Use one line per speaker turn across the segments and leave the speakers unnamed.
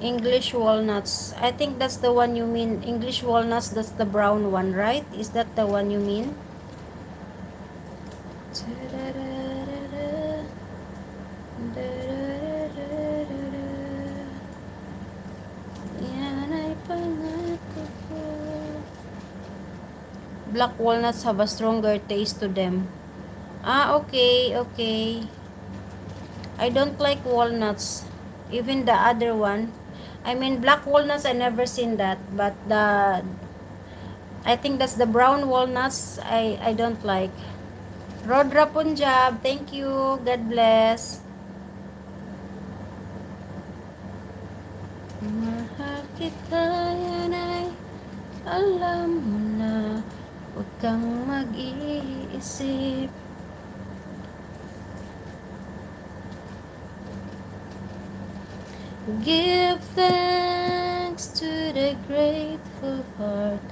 English walnuts. I think that's the one you mean. English walnuts, that's the brown one, right? Is that the one you mean? Black walnuts have a stronger taste to them. Ah, okay, okay. I don't like walnuts. Even the other one. I mean, black walnuts, I never seen that. But the, I think that's the brown walnuts, I, I don't like. Rodra Punjab, thank you. God bless. Mahal kita yan ay alam mo na huwag kang mag-iisip Give thanks to the grateful heart.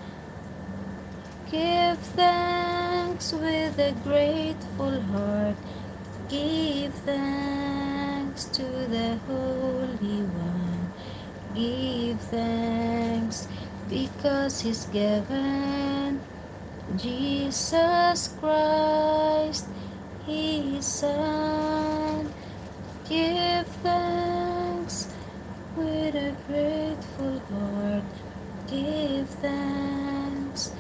Give thanks with a grateful heart. Give thanks to the Holy One. Give thanks because He's given Jesus Christ, His Son. Give thanks with a grateful heart, give thanks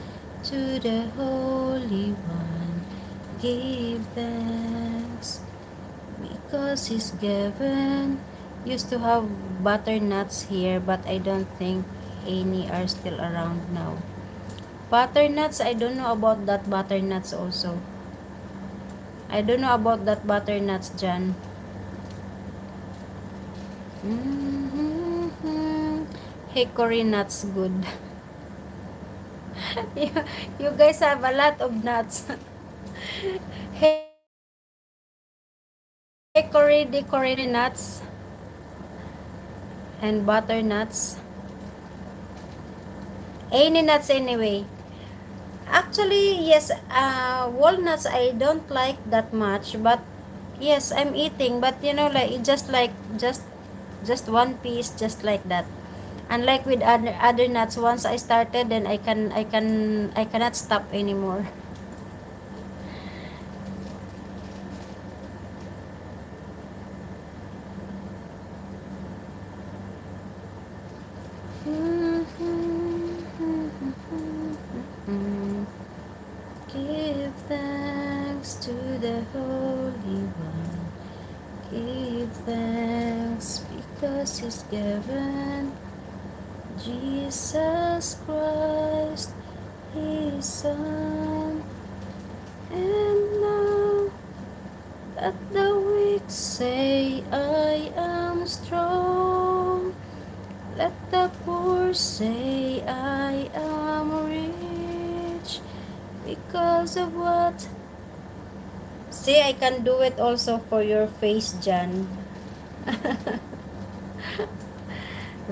to the Holy One. Give thanks because He's given. Used to have butternuts here, but I don't think any are still around now. Butternuts, I don't know about that butternuts also. I don't know about that butternuts, Jan. Mm -hmm. Hickory nuts good. you, you guys have a lot of nuts. Hickory, decorated nuts, and butternuts. Any nuts anyway. Actually, yes, uh, walnuts I don't like that much, but yes, I'm eating, but you know, like, just like, just just one piece just like that. Unlike with other other nuts once i started then i can i can i cannot stop anymore Give thanks because He's given Jesus Christ, His Son. And now that the weak say, I am strong, let the poor say, I am rich because of what See, I can do it also for your face, Jan.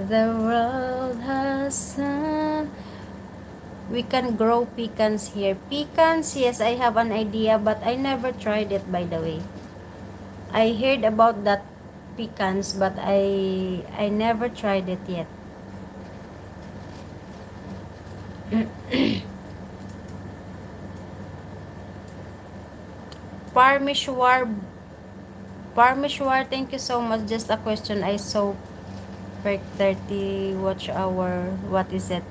the world has. We can grow pecans here. Pecans, yes, I have an idea, but I never tried it, by the way. I heard about that pecans, but I I never tried it yet. Parmeshwar Parmeshwar, thank you so much. Just a question. I saw per 30 watch hour. What is it?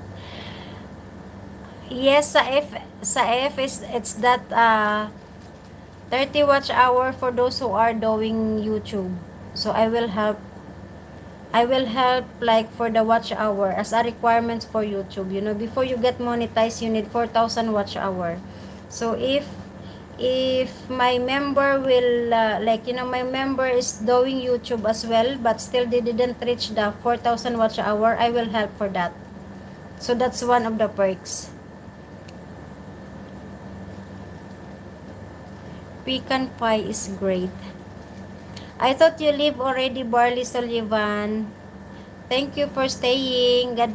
Yes, sa F, sa F is, it's that uh, 30 watch hour for those who are doing YouTube. So I will help I will help like for the watch hour as a requirement for YouTube. You know, before you get monetized, you need 4,000 watch hour. So if if my member will uh, like you know my member is doing youtube as well but still they didn't reach the 4000 watch hour i will help for that. So that's one of the perks. Pecan pie is great. I thought you live already barley sullivan. Thank you for staying. God bless